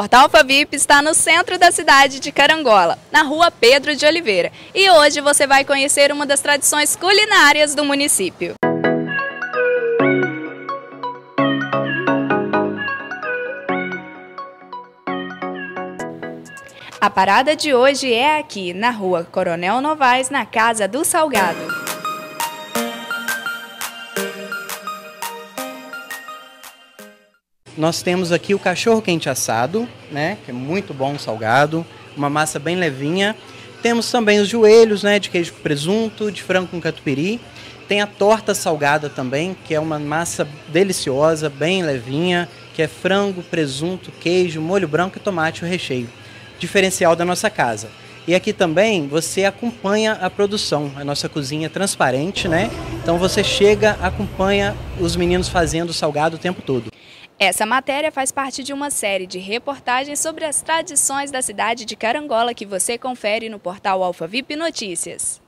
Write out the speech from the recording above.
Portal Alfavip está no centro da cidade de Carangola, na rua Pedro de Oliveira. E hoje você vai conhecer uma das tradições culinárias do município. A parada de hoje é aqui, na rua Coronel Novaes, na Casa do Salgado. Nós temos aqui o cachorro quente assado, né, que é muito bom, salgado, uma massa bem levinha. Temos também os joelhos, né, de queijo com presunto, de frango com catupiry. Tem a torta salgada também, que é uma massa deliciosa, bem levinha, que é frango, presunto, queijo, molho branco e tomate o recheio diferencial da nossa casa. E aqui também você acompanha a produção. A nossa cozinha é transparente, né? Então você chega, acompanha os meninos fazendo salgado o tempo todo. Essa matéria faz parte de uma série de reportagens sobre as tradições da cidade de Carangola que você confere no portal Alfa VIP Notícias.